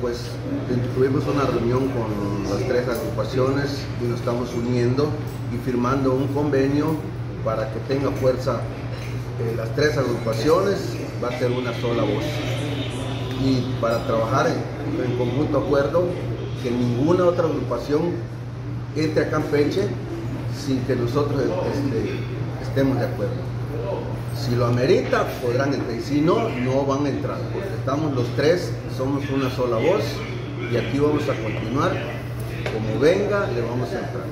pues tuvimos una reunión con las tres agrupaciones y nos estamos uniendo y firmando un convenio para que tenga fuerza eh, las tres agrupaciones, va a ser una sola voz. Y para trabajar en, conjunto acuerdo que ninguna otra agrupación entre a Campeche sin que nosotros este, estemos de acuerdo. Si lo amerita, podrán entrar. Y si no, no van a entrar. Porque estamos los tres, somos una sola voz y aquí vamos a continuar. Como venga, le vamos a entrar.